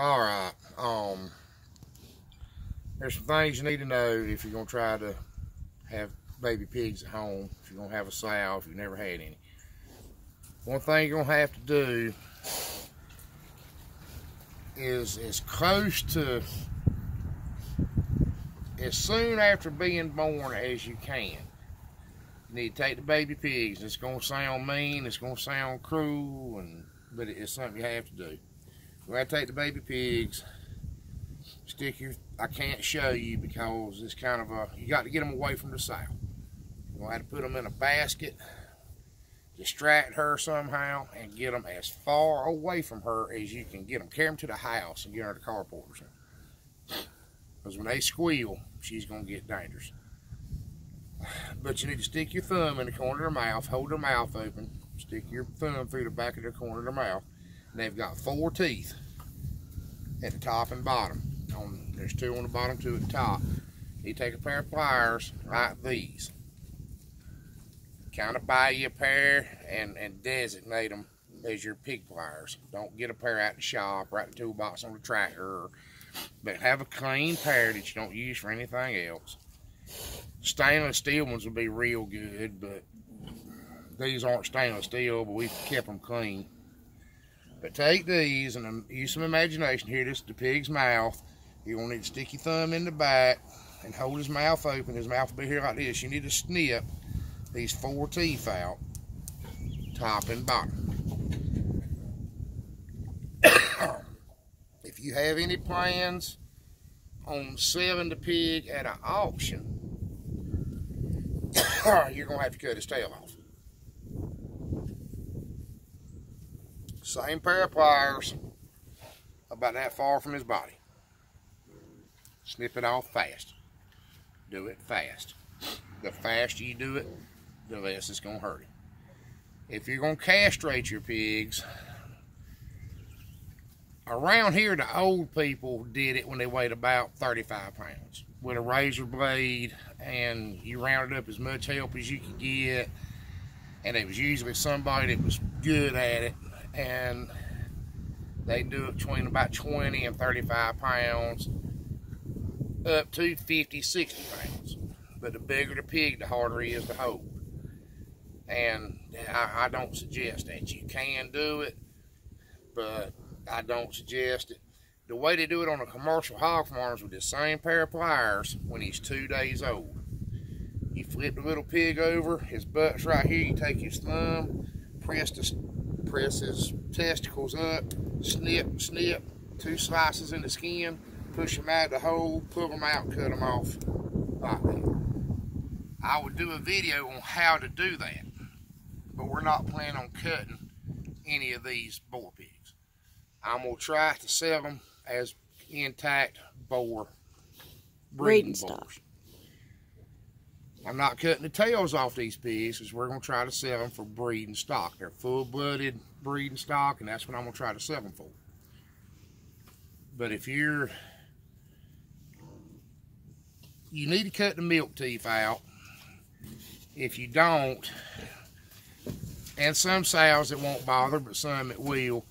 All right. Um, there's some things you need to know if you're gonna try to have baby pigs at home. If you're gonna have a sow, if you've never had any. One thing you're gonna have to do is as close to as soon after being born as you can. You need to take the baby pigs. It's gonna sound mean, it's gonna sound cruel, and but it's something you have to do. Have to take the baby pigs, stick your I can't show you because it's kind of a you got to get them away from the sow. You're gonna have to put them in a basket, distract her somehow, and get them as far away from her as you can get them. Carry them to the house and get her to carport or something. Because when they squeal, she's gonna get dangerous. But you need to stick your thumb in the corner of their mouth, hold their mouth open, stick your thumb through the back of their corner of their mouth. They've got four teeth at the top and bottom. On there's two on the bottom, two at the top. You take a pair of pliers like these. Kind of buy you a pair and, and designate them as your pig pliers. Don't get a pair out the shop or out the toolbox on the tractor. But have a clean pair that you don't use for anything else. Stainless steel ones would be real good, but these aren't stainless steel, but we've kept them clean. But take these and um, use some imagination here. This is the pig's mouth. You're to need to stick your thumb in the back and hold his mouth open. His mouth will be here like this. You need to snip these four teeth out, top and bottom. if you have any plans on selling the pig at an auction, you're going to have to cut his tail off. Same pair of pliers, about that far from his body. Snip it off fast. Do it fast. The faster you do it, the less it's going to hurt him. If you're going to castrate your pigs, around here the old people did it when they weighed about 35 pounds with a razor blade and you rounded up as much help as you could get and it was usually somebody that was good at it and they do it between about 20 and 35 pounds up to 50 60 pounds. But the bigger the pig the harder it is to hold and I, I don't suggest that. You can do it but I don't suggest it. The way they do it on the commercial hog farms with the same pair of pliers when he's two days old. You flip the little pig over his butt's right here you take his thumb press the press his testicles up, snip, snip, two slices in the skin, push them out of the hole, pull them out, cut them off like that. I would do a video on how to do that, but we're not planning on cutting any of these boar pigs. I'm going to try to sell them as intact boar breeding, breeding stock. I'm not cutting the tails off these pigs because we're going to try to sell them for breeding stock. They're full-blooded breeding stock, and that's what I'm going to try to sell them for. But if you're... You need to cut the milk teeth out. If you don't, and some sows it won't bother, but some it will,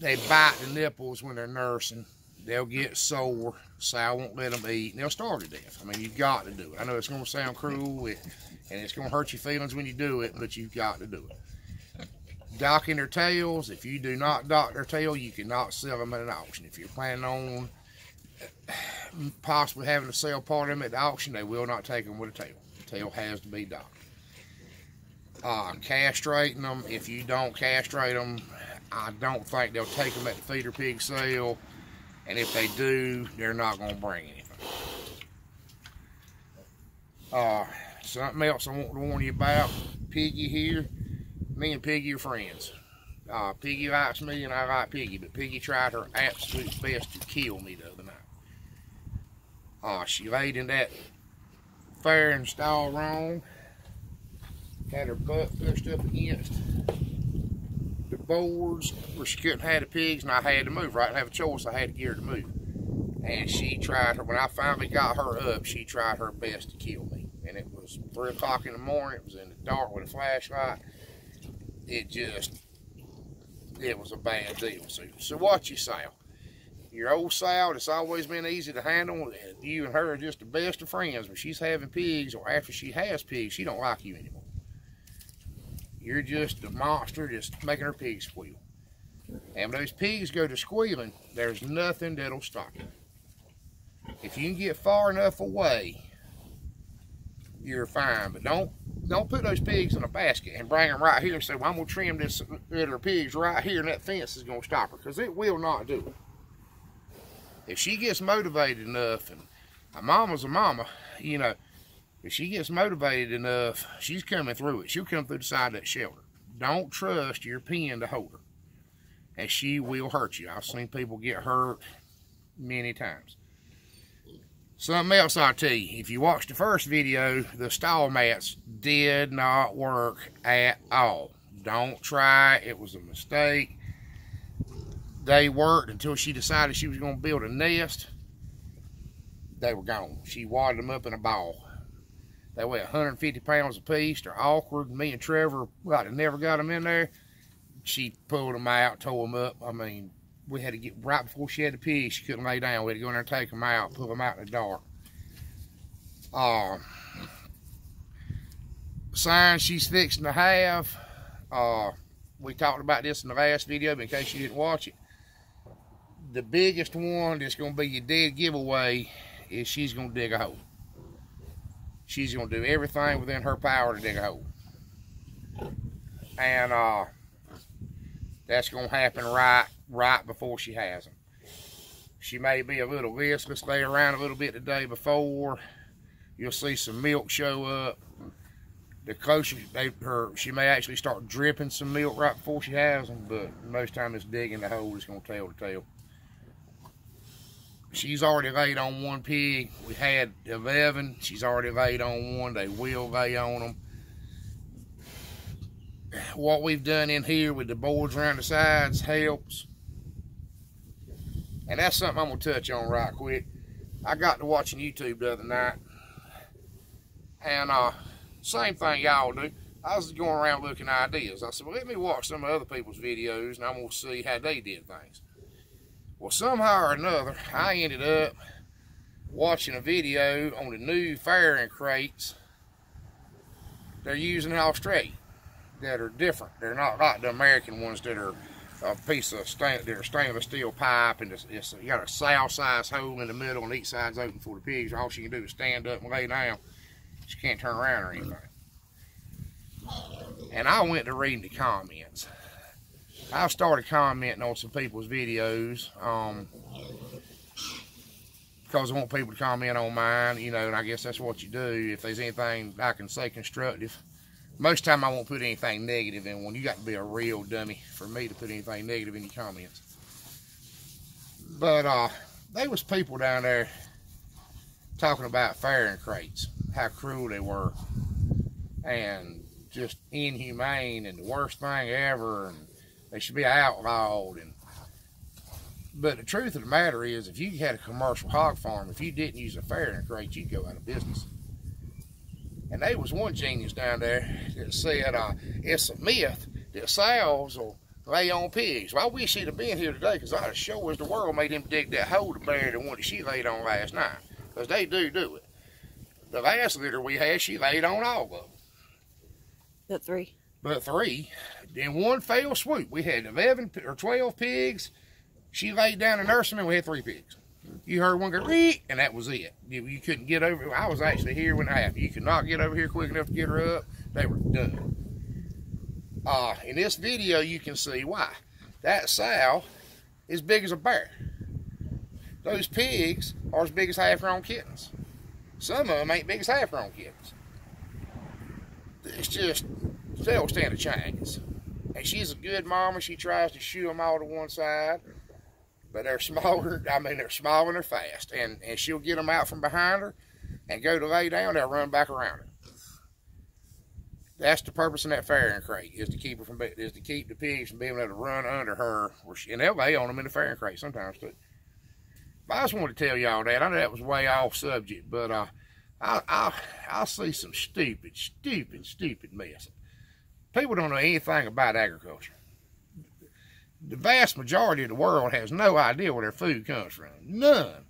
they bite the nipples when they're nursing they'll get sore. Sow won't let them eat, and they'll starve to death. I mean, you've got to do it. I know it's going to sound cruel, and it's going to hurt your feelings when you do it, but you've got to do it. Docking their tails. If you do not dock their tail, you cannot sell them at an auction. If you're planning on possibly having to sell part of them at the auction, they will not take them with a tail. The tail has to be docked. Uh, castrating them. If you don't castrate them, I don't think they'll take them at the feeder pig sale and if they do, they're not going to bring anything. Uh, something else I want to warn you about. Piggy here. Me and Piggy are friends. Uh, Piggy likes me and I like Piggy, but Piggy tried her absolute best to kill me the other night. Uh, she laid in that farrowing stall wrong. Had her butt pushed up against boards where she couldn't have the pigs and I had to move. Right, I have a choice. I had to get her to move. And she tried her, when I finally got her up, she tried her best to kill me. And it was 3 o'clock in the morning. It was in the dark with a flashlight. It just, it was a bad deal. So, so what you say? your old sow that's always been easy to handle, you and her are just the best of friends. When she's having pigs or after she has pigs, she don't like you anymore. You're just a monster just making her pigs squeal. And when those pigs go to squealing, there's nothing that'll stop them. If you can get far enough away, you're fine. But don't don't put those pigs in a basket and bring them right here and say, well, I'm going to trim this little pigs right here and that fence is going to stop her because it will not do it. If she gets motivated enough, and a mama's a mama, you know, if she gets motivated enough, she's coming through it. She'll come through the side of that shelter. Don't trust your pen to hold her. And she will hurt you. I've seen people get hurt many times. Something else I'll tell you, if you watched the first video, the stall mats did not work at all. Don't try, it was a mistake. They worked until she decided she was going to build a nest. They were gone. She wadded them up in a ball. They weigh 150 pounds apiece. They're awkward. Me and Trevor, like, never got them in there. She pulled them out, tore them up. I mean, we had to get right before she had to pee, She couldn't lay down. We had to go in there and take them out, pull them out in the dark. Uh, sign she's fixing to have. Uh, we talked about this in the last video, but in case you didn't watch it, the biggest one that's going to be your dead giveaway is she's going to dig a hole. She's going to do everything within her power to dig a hole. And uh, that's going to happen right right before she has them. She may be a little listless, lay around a little bit the day before. You'll see some milk show up. The closer they, her, she may actually start dripping some milk right before she has them, but most time it's digging the hole is going to tell the tale. She's already laid on one pig. We had 11. She's already laid on one. They will lay on them what we've done in here with the boards around the sides helps. And that's something I'm going to touch on right quick. I got to watching YouTube the other night. And uh, same thing y'all do. I was going around looking ideas. I said, well, let me watch some of other people's videos and I'm going to see how they did things. Well, somehow or another, I ended up watching a video on the new farrowing crates they're using in Australia that are different. They're not like the American ones that are a piece of stain, that are stainless steel pipe and it's, it's you got a sow size hole in the middle and each side's open for the pigs. All she can do is stand up and lay down. She can't turn around or anything. And I went to reading the comments. I started commenting on some people's videos um, because I want people to comment on mine, you know, and I guess that's what you do. If there's anything I can say constructive, most time I won't put anything negative in one. You got to be a real dummy for me to put anything negative in your comments. But uh, there was people down there talking about farrowing crates, how cruel they were, and just inhumane and the worst thing ever, and they should be outlawed. And but the truth of the matter is, if you had a commercial hog farm, if you didn't use a farrowing crate, you'd go out of business. And there was one genius down there that said uh, it's a myth that sows will lay on pigs. Well, I wish he'd have been here today because I'd show as the world made him dig that hole to bury the one that she laid on last night. Because they do do it. The last litter we had, she laid on all of them. But three. But three. In one fell swoop, we had 11 or 12 pigs. She laid down a nursery and we had three pigs. You heard one go, and that was it. You, you, couldn't get over. I was actually here when it happened. You could not get over here quick enough to get her up. They were done. Uh, in this video, you can see why. That sow is big as a bear. Those pigs are as big as half-grown kittens. Some of them ain't big as half-grown kittens. It's just, they don't stand a chance. And she's a good mama. She tries to shoo them all to one side but they're smaller. I mean, they're small and they're fast. And, and she'll get them out from behind her and go to lay down. They'll run back around her. That's the purpose of that farrowing crate is to keep her from is to keep the pigs from being able to run under her. She, and they'll lay on them in the farrowing crate sometimes. But I just wanted to tell y'all that. I know that was way off subject, but uh, I I I see some stupid, stupid, stupid mess. People don't know anything about agriculture the vast majority of the world has no idea where their food comes from. None.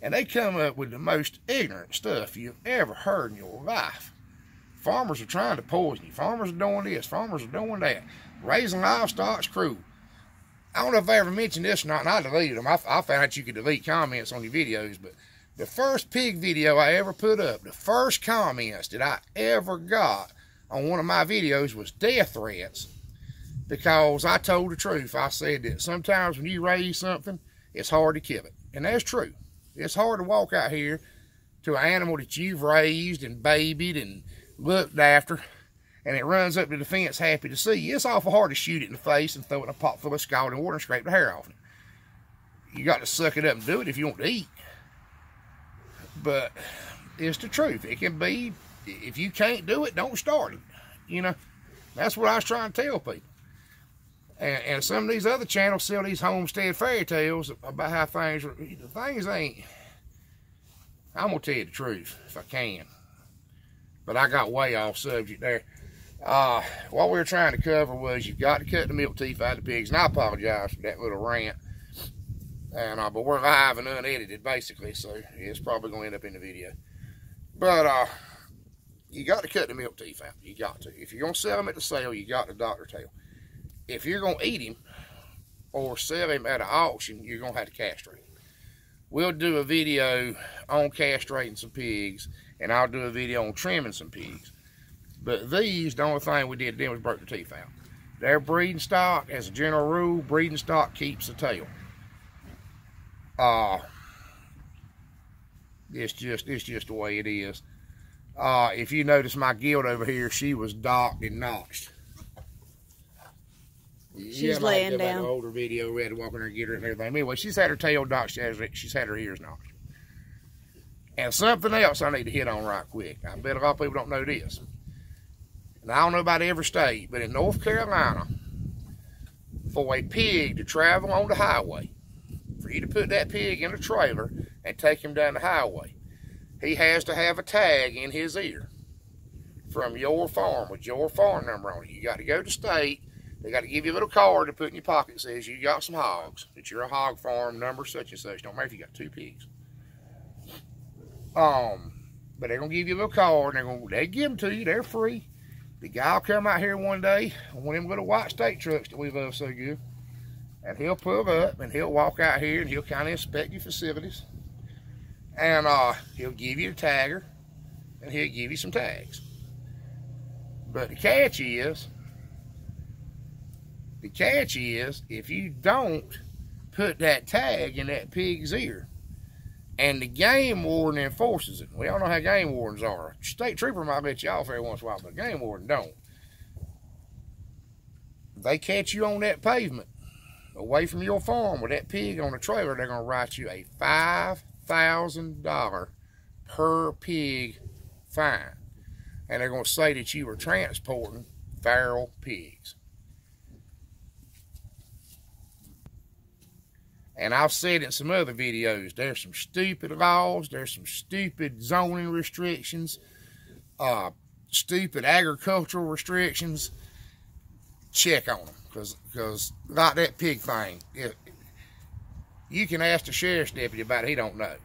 And they come up with the most ignorant stuff you've ever heard in your life. Farmers are trying to poison you. Farmers are doing this. Farmers are doing that. Raising livestock's cruel. I don't know if I ever mentioned this or not, and I deleted them. I, I found out you could delete comments on your videos, but the first pig video I ever put up, the first comments that I ever got on one of my videos was death threats because I told the truth. I said that sometimes when you raise something, it's hard to kill it. And that's true. It's hard to walk out here to an animal that you've raised and babied and looked after, and it runs up to the fence happy to see you. It's awful hard to shoot it in the face and throw it in a pot full of scalding water and scrape the hair off it. You got to suck it up and do it if you want to eat. But it's the truth. It can be, if you can't do it, don't start it. You know, that's what I was trying to tell people. And, and some of these other channels sell these homestead fairy tales about how things are. The things ain't. I'm gonna tell you the truth if I can. But I got way off subject there. Uh, what we were trying to cover was you've got to cut the milk teeth out of the pigs, and I apologize for that little rant. And uh, but we're live and unedited basically, so it's probably gonna end up in the video. But uh, you got to cut the milk teeth out. You got to. If you're gonna sell them at the sale, you got the doctor tail if you're going to eat him or sell him at an auction, you're going to have to castrate. We'll do a video on castrating some pigs, and I'll do a video on trimming some pigs. But these, the only thing we did to them was break the teeth out. Their breeding stock, as a general rule, breeding stock keeps the tail. Uh, it's just it's just the way it is. Uh, if you notice my gilt over here, she was docked and notched. She's yeah, laying like down. Older video, we had to walk in her and get her and everything. Anyway, she's had her tail docked. She has, she's had her ears knocked. And something else I need to hit on right quick. I bet a lot of people don't know this. And I don't know about every state, but in North Carolina, for a pig to travel on the highway, for you to put that pig in a trailer and take him down the highway, he has to have a tag in his ear from your farm with your farm number on it. You got to go to state they got to give you a little card to put in your pocket that says you got some hogs, that you're a hog farm, number such and such. Don't matter if you got two pigs. Um, but they're gonna give you a little card. And they're gonna they give them to you. They're free. The guy will come out here one day on one of them little white state trucks that we love so good, and he'll pull up and he'll walk out here and he'll kind of inspect your facilities, and uh, he'll give you a tagger, and he'll give you some tags. But the catch is the catch is, if you don't put that tag in that pig's ear, and the game warden enforces it. We all know how game wardens are. State trooper might let you off every once in a while, but game warden don't. They catch you on that pavement, away from your farm with that pig on the trailer, they're going to write you a $5,000 per pig fine. And they're going to say that you were transporting feral pigs. And I've said in some other videos, there's some stupid laws, there's some stupid zoning restrictions, uh, stupid agricultural restrictions. Check on them, because because like that pig thing, you can ask the sheriff's deputy about it, he don't know.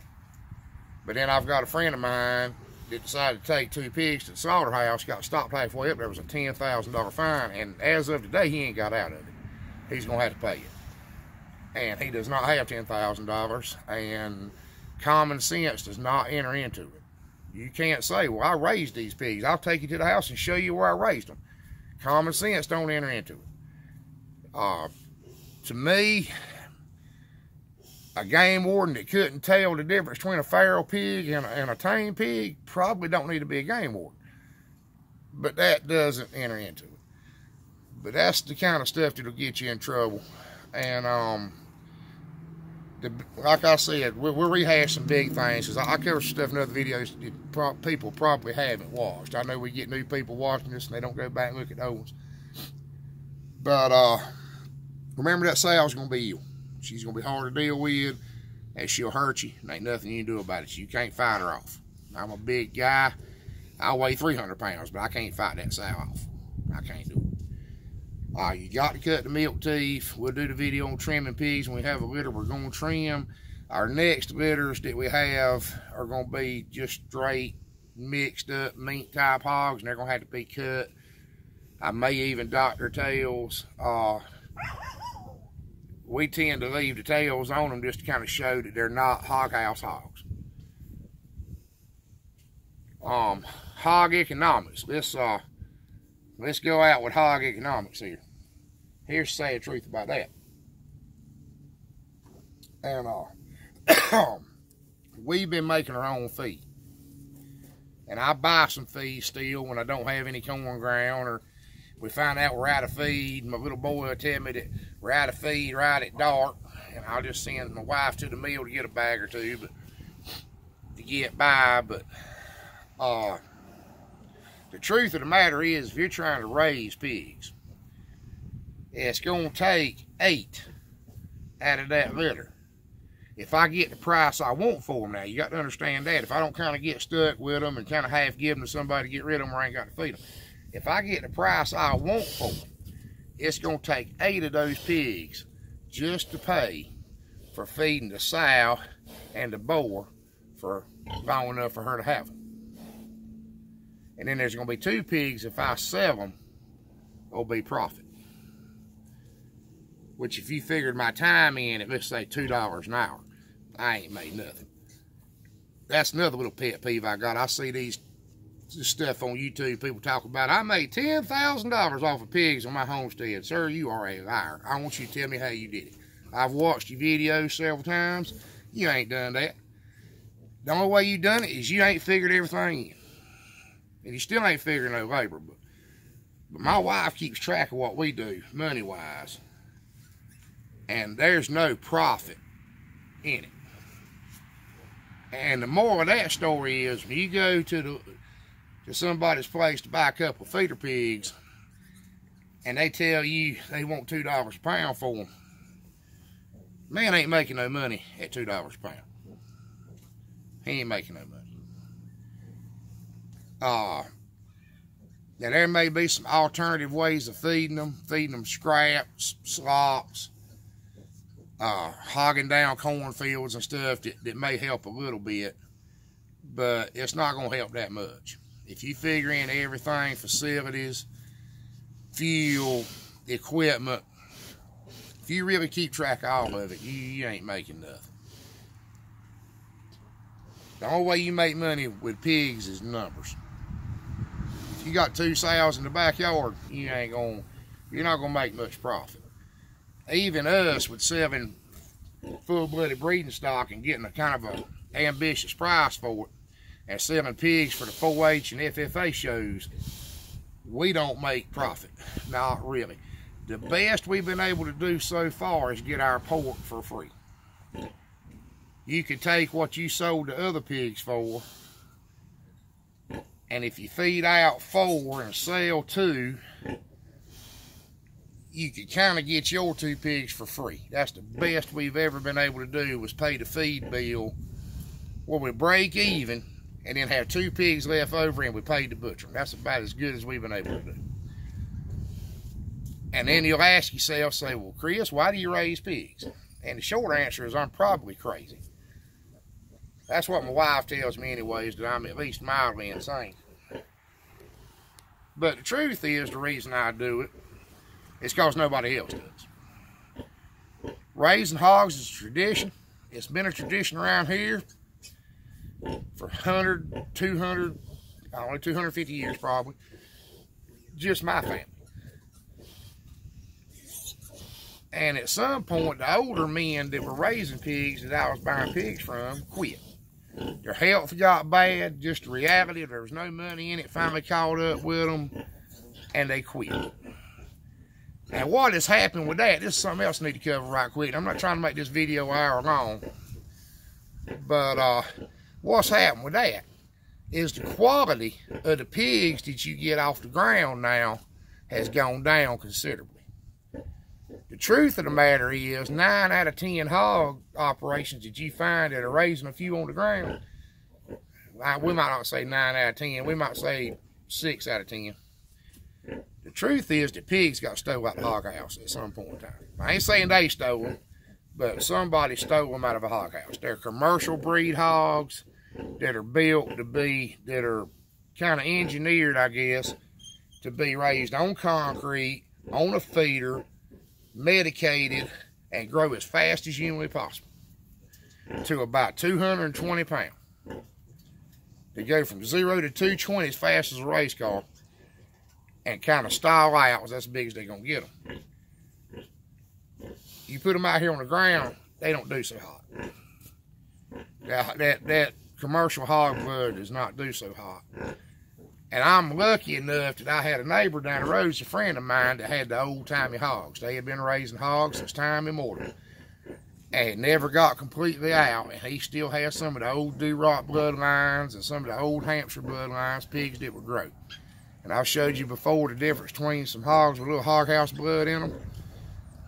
But then I've got a friend of mine that decided to take two pigs to the slaughterhouse, got stopped halfway up, there was a $10,000 fine, and as of today, he ain't got out of it. He's going to have to pay it and he does not have $10,000 and common sense does not enter into it. You can't say, well, I raised these pigs. I'll take you to the house and show you where I raised them. Common sense don't enter into it. Uh, to me, a game warden that couldn't tell the difference between a feral pig and a, and a tame pig probably don't need to be a game warden. But that doesn't enter into it. But that's the kind of stuff that'll get you in trouble. And, um, the, like I said, we'll, we'll rehash some big things because I, I cover stuff in other videos that pro people probably haven't watched. I know we get new people watching this and they don't go back and look at those ones. But uh, remember that sow's going to be you. She's going to be hard to deal with and she'll hurt you. Ain't nothing you can do about it. You can't fight her off. I'm a big guy. I weigh 300 pounds, but I can't fight that sow off. I can't do it. Uh, you got to cut the milk teeth. We'll do the video on trimming pigs when we have a litter we're going to trim. Our next litters that we have are going to be just straight mixed up meat type hogs and they're going to have to be cut. I may even doctor tails. Uh, we tend to leave the tails on them just to kind of show that they're not hog house hogs. Um, hog economics. Let's uh, let's go out with hog economics here. Here's the sad truth about that. And uh, we've been making our own feed. And I buy some feed still when I don't have any corn ground or we find out we're out of feed. My little boy will tell me that we're out of feed right at dark. And I'll just send my wife to the mill to get a bag or two but to get by. But uh, the truth of the matter is, if you're trying to raise pigs, it's going to take eight out of that litter. If I get the price I want for them now, you got to understand that. If I don't kind of get stuck with them and kind of half give them to somebody to get rid of them or I ain't got to feed them. If I get the price I want for them, it's going to take eight of those pigs just to pay for feeding the sow and the boar for long enough for her to have them. And then there's going to be two pigs, if I sell them, will be profit. Which if you figured my time in at, let's say, $2 an hour, I ain't made nothing. That's another little pet peeve I got. I see these stuff on YouTube, people talk about, I made $10,000 off of pigs on my homestead. Sir, you are a liar. I want you to tell me how you did it. I've watched your videos several times. You ain't done that. The only way you done it is you ain't figured everything in. And you still ain't figuring no labor. But, but my wife keeps track of what we do, money-wise. And there's no profit in it. And the moral of that story is when you go to the to somebody's place to buy a couple feeder pigs and they tell you they want two dollars a pound for them, man ain't making no money at two dollars a pound. He ain't making no money. Uh, now there may be some alternative ways of feeding them, feeding them scraps, slops, uh, hogging down cornfields and stuff that, that may help a little bit, but it's not going to help that much. If you figure in everything, facilities, fuel, equipment, if you really keep track of all of it, you, you ain't making nothing. The only way you make money with pigs is numbers If you got two sows in the backyard, you ain't going you're not gonna make much profit. Even us with seven full-blooded breeding stock and getting a kind of a ambitious price for it and selling pigs for the 4-H and FFA shows, we don't make profit. Not really. The best we've been able to do so far is get our pork for free. You could take what you sold to other pigs for and if you feed out four and sell two, you could kind of get your two pigs for free. That's the best we've ever been able to do was pay the feed bill where we break even and then have two pigs left over and we paid the butcher. That's about as good as we've been able to do. And then you'll ask yourself, say, well, Chris, why do you raise pigs? And the short answer is I'm probably crazy. That's what my wife tells me anyways, that I'm at least mildly insane. But the truth is, the reason I do it is because nobody else does. Raising hogs is a tradition. It's been a tradition around here for 100, 200, only 250 years probably. Just my family. And at some point, the older men that were raising pigs that I was buying pigs from quit. Their health got bad, just the reality, there was no money in it, finally caught up with them, and they quit. And what has happened with that, this is something else I need to cover right quick. I'm not trying to make this video hour long, but uh, what's happened with that is the quality of the pigs that you get off the ground now has gone down considerably. The truth of the matter is, nine out of ten hog operations that you find that are raising a few on the ground, we might not say nine out of ten, we might say six out of ten, The truth is the pigs got stole out of the hog house at some point in time. I ain't saying they stole them, but somebody stole them out of a hog house. They're commercial breed hogs that are built to be, that are kind of engineered, I guess, to be raised on concrete, on a feeder, medicated, and grow as fast as humanly possible to about 220 pounds. They go from zero to 220 as fast as a race car and kind of style out. That's as big as they're going to get them. You put them out here on the ground, they don't do so hot. That, that, that commercial hog blood does not do so hot. And I'm lucky enough that I had a neighbor down the road, a friend of mine, that had the old timey hogs. They had been raising hogs since time immemorial. And it never got completely out. And he still has some of the old Duroc bloodlines and some of the old Hampshire bloodlines, pigs that were grow. And I've showed you before the difference between some hogs with a little hog house blood in them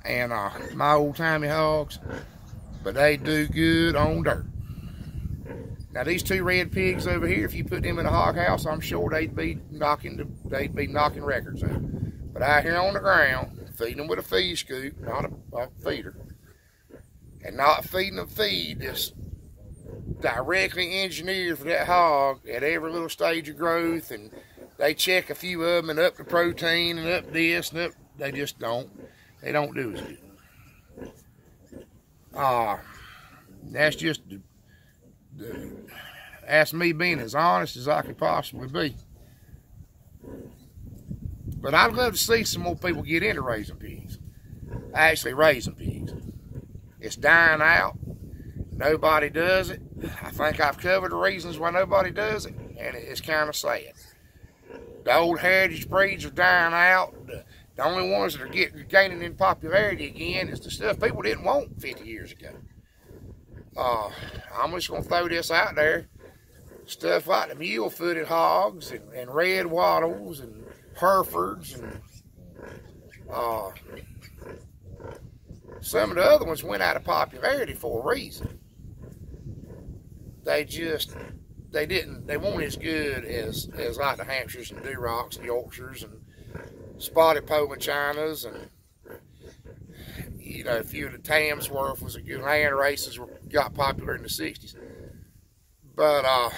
and uh, my old timey hogs. But they do good on dirt. Now these two red pigs over here, if you put them in a hog house, I'm sure they'd be knocking the, they'd be knocking records out. But out here on the ground, feeding them with a feed scoop, not a, a feeder, and not feeding them feed that's directly engineered for that hog at every little stage of growth, and they check a few of them and up the protein and up this and up. They just don't. They don't do as good. Ah, uh, that's just ask me being as honest as I could possibly be. But I'd love to see some more people get into raising pigs. Actually raising pigs. It's dying out. Nobody does it. I think I've covered the reasons why nobody does it, and it's kind of sad. The old heritage breeds are dying out. The only ones that are getting gaining in popularity again is the stuff people didn't want 50 years ago. Uh, I'm just going to throw this out there. Stuff like the mule-footed hogs and, and red wattles and Herefords and uh, some of the other ones went out of popularity for a reason. They just they didn't they weren't as good as as like the Hampshires and Durocs and Yorkshires and spotted Pomeranians and you know, a few of the Tamworth was a good Landraces were, got popular in the 60s. But uh,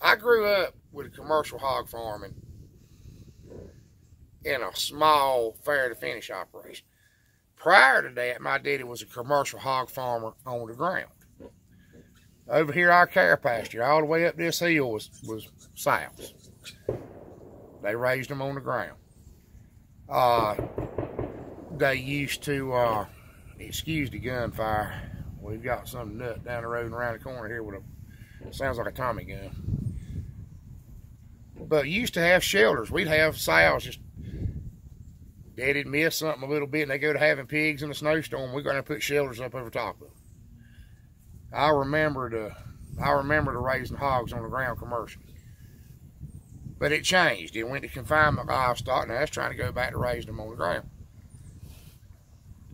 I grew up with commercial hog farming in a small farrow to finish operation. Prior to that, my daddy was a commercial hog farmer on the ground. Over here, our care pasture, all the way up this hill was, was sows. They raised them on the ground. Uh, they used to, uh, excuse the gunfire. We've got some nut down the road and around the corner here with a, sounds like a Tommy gun. But used to have shelters. We'd have sows just, daddy'd miss something a little bit and they go to having pigs in a snowstorm. We're going to put shelters up over top of them. I remember the, I remember the raising hogs on the ground commercial. But it changed. It went to confinement livestock. Now that's trying to go back to raising them on the ground.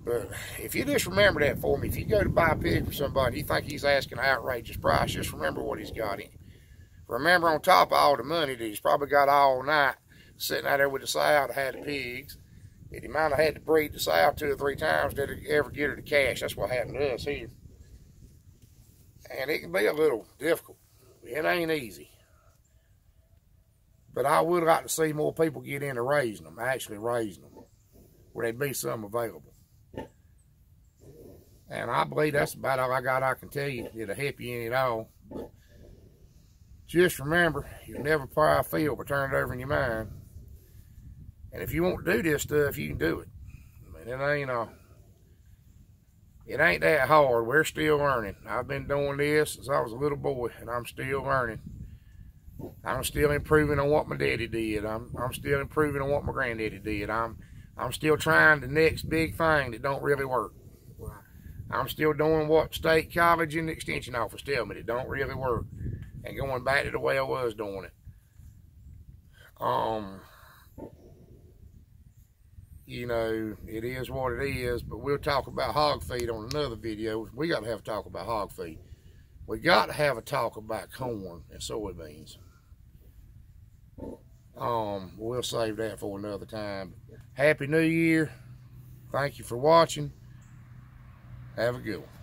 But if you just remember that for me, if you go to buy a pig for somebody, you think he's asking an outrageous price, just remember what he's got in. Remember on top of all the money that he's probably got all night sitting out there with the sow that had the pigs, that he might have had to breed the sow two or three times to ever get her the cash. That's what happened to us here. And it can be a little difficult. It ain't easy. But I would like to see more people get into raising them, actually raising them, where there'd be some available. And I believe that's about all I got I can tell you. It'll help you in it all. Just remember, you'll never plow a field but turn it over in your mind. And if you want to do this stuff, you can do it. I mean, it ain't a, uh, it ain't that hard. We're still learning. I've been doing this since I was a little boy, and I'm still learning. I'm still improving on what my daddy did. I'm I'm still improving on what my granddaddy did. I'm I'm still trying the next big thing that don't really work. I'm still doing what state college and extension office tell me. It don't really work. And going back to the way I was doing it. Um, you know, it is what it is, but we'll talk about hog feed on another video. We got to have a talk about hog feed. We got to have a talk about corn and soybeans. Um, we'll save that for another time. Happy New Year. Thank you for watching. Have a good one.